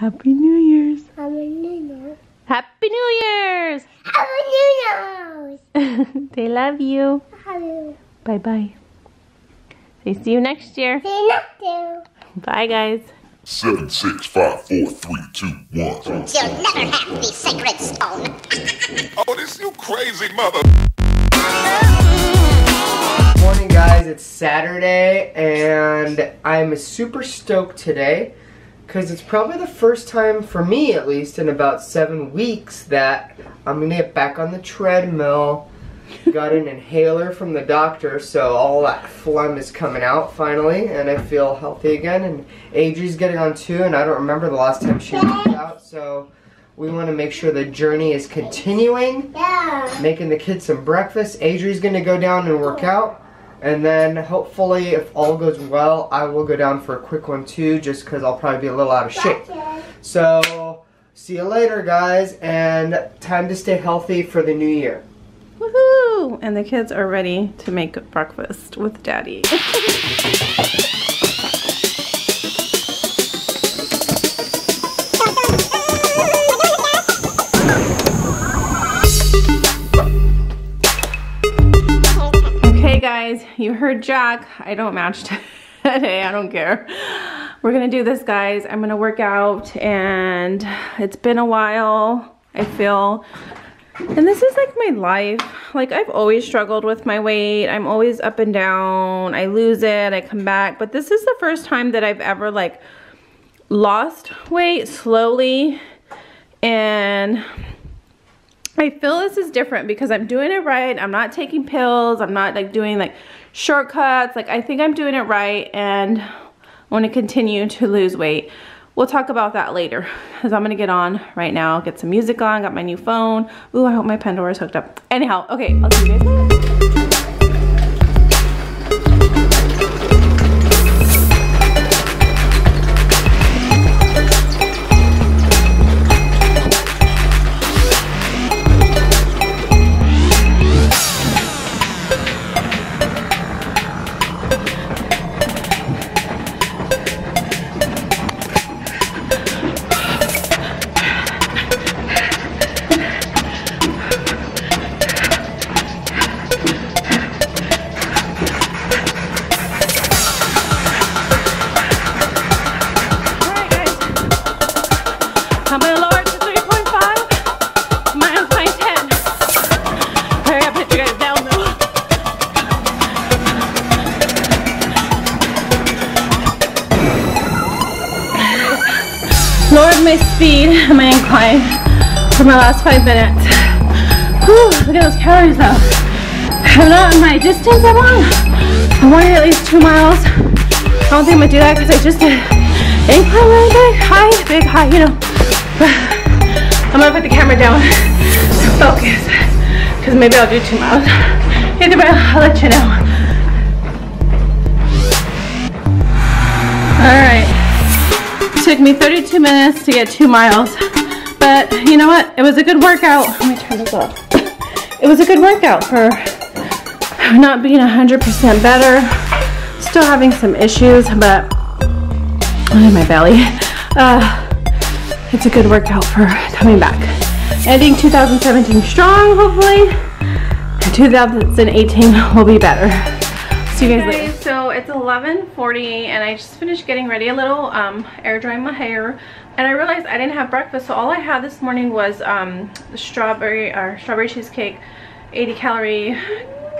Happy New Year's. Happy New Year. Happy New Year's. Happy New Year's. they love you. Happy Bye bye. They see you next year. See you next year. Bye guys. Seven, six, five, four, three, two, one. You'll never have the sacred stone. Oh, this you crazy mother. Morning, guys. It's Saturday, and I'm super stoked today because it's probably the first time for me, at least, in about seven weeks that I'm gonna get back on the treadmill. Got an inhaler from the doctor, so all that phlegm is coming out finally, and I feel healthy again. And Adri's getting on too, and I don't remember the last time she worked out, so we want to make sure the journey is continuing Yeah. making the kids some breakfast. Adri's gonna go down and work out. And then hopefully, if all goes well, I will go down for a quick one too, just because I'll probably be a little out of shape. So, see you later, guys, and time to stay healthy for the new year. Woohoo! And the kids are ready to make breakfast with daddy. you heard Jack. I don't match today, I don't care. We're gonna do this guys. I'm gonna work out and it's been a while. I feel and this is like my life. Like I've always struggled with my weight. I'm always up and down. I lose it, I come back. But this is the first time that I've ever like lost weight slowly. And I feel this is different because I'm doing it right. I'm not taking pills. I'm not like doing like shortcuts. Like I think I'm doing it right and I want to continue to lose weight. We'll talk about that later because I'm going to get on right now, get some music on, got my new phone. Ooh, I hope my Pandora is hooked up. Anyhow, okay, I'll see you guys later. My speed and my incline for my last five minutes. Whew, look at those calories though. I'm not in my distance I want. I wanted at least two miles. I don't think I'm gonna do that because I just did incline really big, high, big, high, you know. I'm gonna put the camera down and focus because maybe I'll do two miles. Either way, I'll let you know. All right. It took me 32 minutes to get two miles. But you know what? It was a good workout. Let me turn this off. It was a good workout for not being 100% better. Still having some issues, but in my belly. Uh, it's a good workout for coming back. Ending 2017 strong, hopefully. 2018 will be better. See you guys later. So it's 11:40 and I just finished getting ready a little, um, air drying my hair, and I realized I didn't have breakfast. So all I had this morning was um, the strawberry or strawberry cheesecake, 80 calorie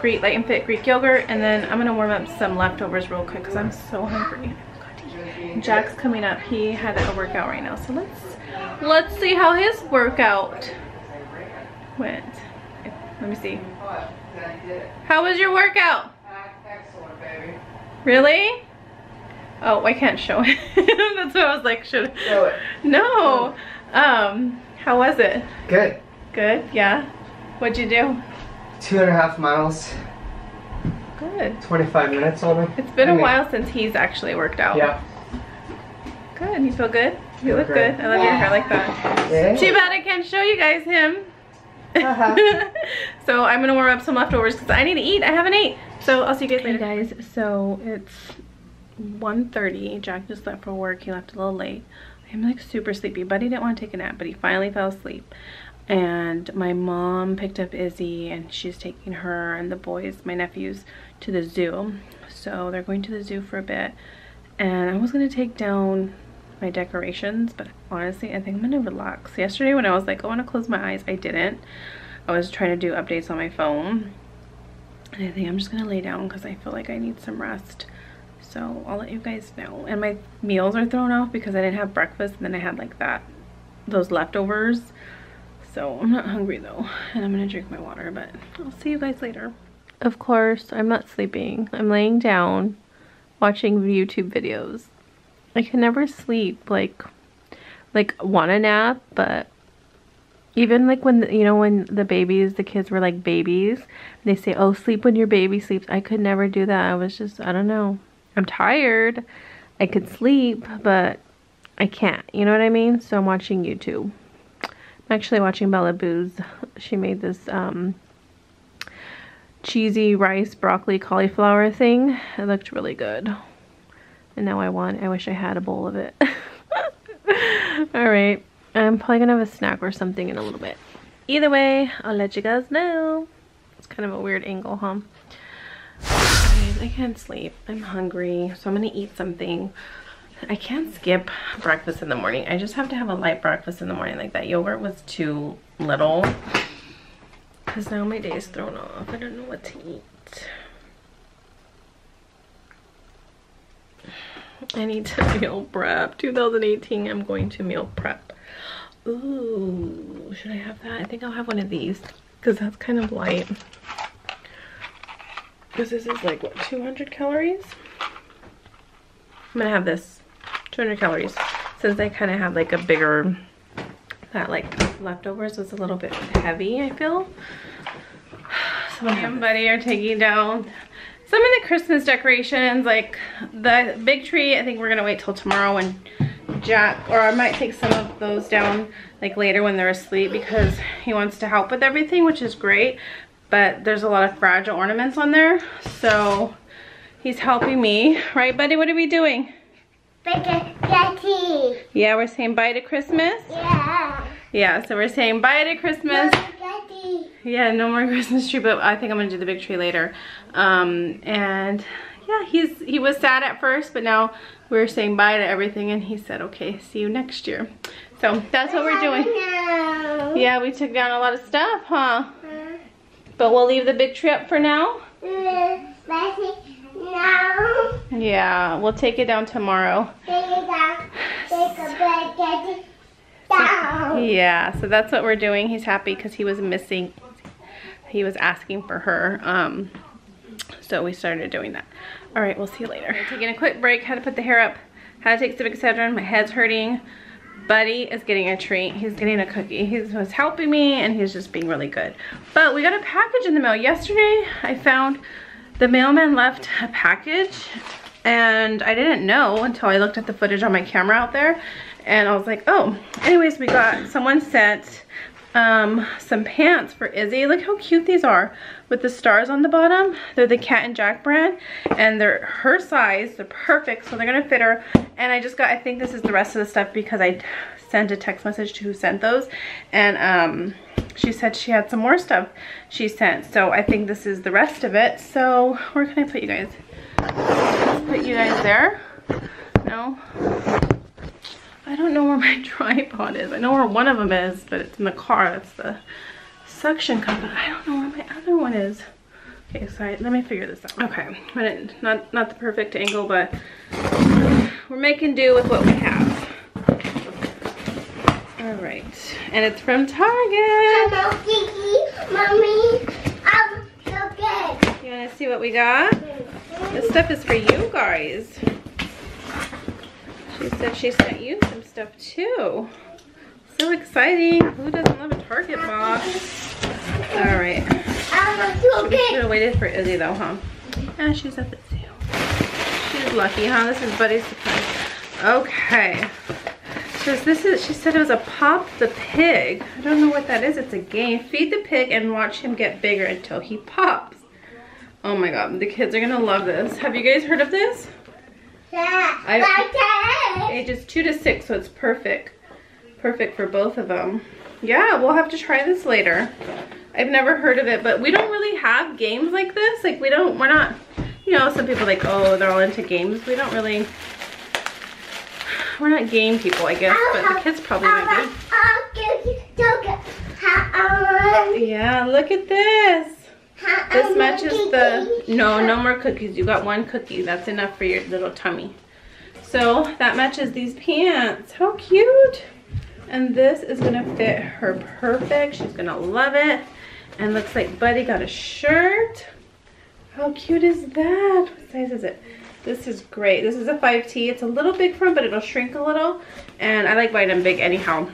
Greek light and fit Greek yogurt, and then I'm gonna warm up some leftovers real quick because I'm so hungry. Jack's coming up. He had a workout right now, so let's let's see how his workout went. Let me see. How was your workout? Really? Oh, I can't show it. That's what I was like, should Show it. No. Um, how was it? Good. Good, yeah. What'd you do? Two and a half miles, Good. 25 minutes only. It's been a while since he's actually worked out. Yeah. Good. You feel good? You Feel look great. good. I love your hair like that. Yeah. Too bad I can't show you guys him. Uh-huh. so I'm gonna warm up some leftovers because I need to eat. I haven't ate. So I'll see you guys later. guys, so it's 1.30. Jack just left for work. He left a little late. I'm like super sleepy. Buddy didn't want to take a nap, but he finally fell asleep. And my mom picked up Izzy and she's taking her and the boys, my nephews, to the zoo. So they're going to the zoo for a bit. And I was going to take down my decorations, but honestly, I think I'm going to relax. Yesterday when I was like, I want to close my eyes, I didn't. I was trying to do updates on my phone. And I think I'm just to lay down because I feel like I need some rest. So I'll let you guys know. And my meals are thrown off because I didn't have breakfast and then I had like that those leftovers. So I'm not hungry though and I'm gonna drink my water but I'll see you guys later. Of course I'm not sleeping. I'm laying down watching YouTube videos. I can never sleep like like want a nap but even like when you know when the babies the kids were like babies they say oh sleep when your baby sleeps i could never do that i was just i don't know I'm tired. I could sleep, but I can't. You know what I mean? So I'm watching YouTube. I'm actually watching Bella Boo's. She made this um, cheesy rice, broccoli, cauliflower thing. It looked really good. And now I want, I wish I had a bowl of it. Alright. I'm probably to have a snack or something in a little bit. Either way, I'll let you guys know. It's kind of a weird angle, huh? I can't sleep. I'm hungry, so I'm gonna eat something. I can't skip breakfast in the morning. I just have to have a light breakfast in the morning. Like that yogurt was too little. Because now my day is thrown off. I don't know what to eat. I need to meal prep. 2018, I'm going to meal prep. Ooh, should I have that? I think I'll have one of these because that's kind of light. Because this is like what 200 calories? I'm gonna have this 200 calories. Since I kind of have like a bigger that like leftovers was a little bit heavy i feel. So me and buddy are taking down. Some of the christmas decorations like the big tree i think we're gonna wait till tomorrow when jack or i might take some of those down like later when they're asleep because he wants to help with everything which is great but there's a lot of fragile ornaments on there. So he's helping me. Right, buddy? What are we doing? Yeah, we're saying bye to Christmas. Yeah. Yeah, so we're saying bye to Christmas. Yeah, no more Christmas tree, but I think I'm gonna do the big tree later. Um, and yeah, he's he was sad at first, but now we're saying bye to everything, and he said, okay, see you next year. So that's what we're doing. Yeah, we took down a lot of stuff, huh? But we'll leave the big tree up for now. No. Yeah, we'll take it down tomorrow. Take it down. Take down. Yeah, so that's what we're doing. He's happy because he was missing, he was asking for her. Um, so we started doing that. All right, we'll see you later. Taking a quick break, had to put the hair up, had to take some Excedrin, my head's hurting. Buddy is getting a treat. He's getting a cookie. He was helping me and he's just being really good. But we got a package in the mail. Yesterday I found the mailman left a package and I didn't know until I looked at the footage on my camera out there and I was like, oh. Anyways, we got, someone sent um, some pants for Izzy. Look how cute these are with the stars on the bottom. They're the Cat and Jack brand and they're her size. They're perfect, so they're gonna fit her. And I just got, I think this is the rest of the stuff because I sent a text message to who sent those. And um, she said she had some more stuff she sent. So I think this is the rest of it. So where can I put you guys? Put you guys there? No? I don't know where my tripod is. I know where one of them is, but it's in the car. That's the suction cup, but I don't know where my other one is. Okay, so I, let me figure this out. Okay, not, not the perfect angle, but we're making do with what we have. All right, and it's from Target. Hello, Kiki. Mommy. I'm so good. You wanna see what we got? This stuff is for you guys. She said she sent you stuff too. So exciting. Who doesn't love a Target box? All right. So We should have waited for Izzy though, huh? Ah, she's at the zoo. She's lucky, huh? This is Buddy's surprise. Okay. So this is, she said it was a Pop the Pig. I don't know what that is. It's a game. Feed the pig and watch him get bigger until he pops. Oh my god, the kids are gonna love this. Have you guys heard of this? I- ages two to six, so it's perfect. Perfect for both of them. Yeah, we'll have to try this later. I've never heard of it, but we don't really have games like this. Like we don't, we're not, you know, some people like, oh, they're all into games. We don't really, we're not game people, I guess, but the kids probably might be. Yeah, look at this. This matches the, no, no more cookies. You got one cookie. That's enough for your little tummy. So that matches these pants. How cute. And this is gonna fit her perfect. She's gonna love it. And looks like Buddy got a shirt. How cute is that? What size is it? This is great. This is a 5T. It's a little big front, but it'll shrink a little. And I like buying them big anyhow.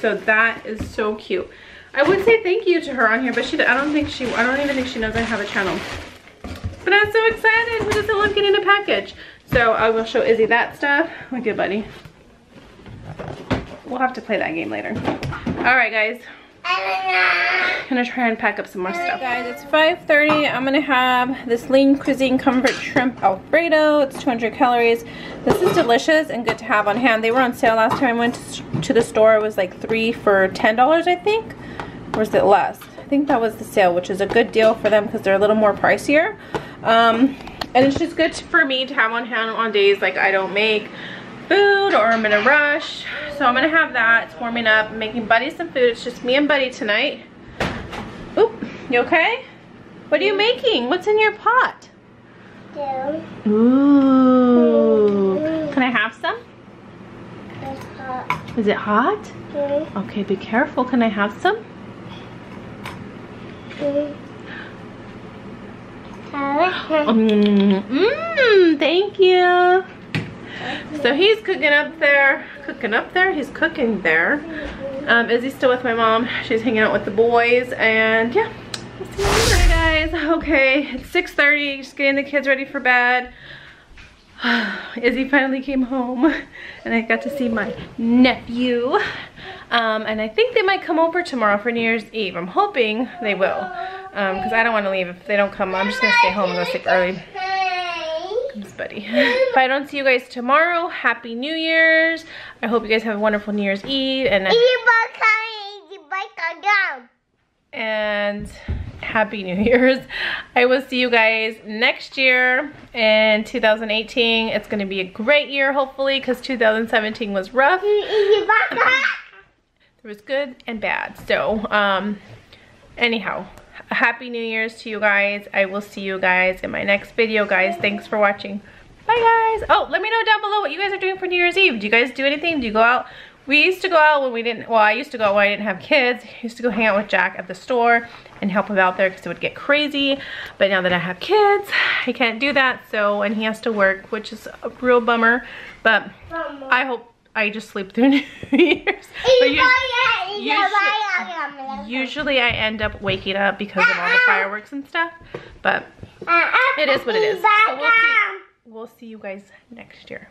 So that is so cute. I would say thank you to her on here, but she I don't think she I don't even think she knows I have a channel. But I'm so excited. Who doesn't love getting a package? So I will show Izzy that stuff. Look at Buddy. We'll have to play that game later. All right, guys. I'm gonna try and pack up some more stuff. Guys, it's 5.30. I'm gonna have this Lean Cuisine Comfort Shrimp Alfredo. It's 200 calories. This is delicious and good to have on hand. They were on sale last time I went to the store. It was like three for $10, I think. Or was it less? I think that was the sale, which is a good deal for them because they're a little more pricier. Um, and it's just good for me to have on hand on days like I don't make food or I'm in a rush. So I'm gonna have that. It's warming up. I'm making Buddy some food. It's just me and Buddy tonight. Oop, you okay? What are you making? What's in your pot? Ooh. Can I have some? It's hot. Is it hot? Okay, be careful. Can I have some? Mmm, mm, thank you. So he's cooking up there, cooking up there, he's cooking there. Um, Izzy's still with my mom. She's hanging out with the boys and yeah, later guys. Okay, it's 6.30, just getting the kids ready for bed. Izzy finally came home and I got to see my nephew. Um, and I think they might come over tomorrow for New Year's Eve. I'm hoping they will. Because um, I don't want to leave. If they don't come, I'm just going to stay home and go sleep early. Comes Buddy. if I don't see you guys tomorrow, Happy New Year's. I hope you guys have a wonderful New Year's Eve. And, and Happy New Year's. I will see you guys next year in 2018. It's going to be a great year, hopefully, because 2017 was rough. There was good and bad. So, um, anyhow, happy New Year's to you guys. I will see you guys in my next video, guys. Thanks for watching. Bye, guys. Oh, let me know down below what you guys are doing for New Year's Eve. Do you guys do anything? Do you go out? We used to go out when we didn't, well, I used to go out when I didn't have kids. I used to go hang out with Jack at the store and help him out there because it would get crazy. But now that I have kids, I can't do that. So, and he has to work, which is a real bummer. But I hope I just sleep through New Year's. Usually, usually, usually I end up waking up because of all the fireworks and stuff. But it is what it is. So we'll see, we'll see you guys next year.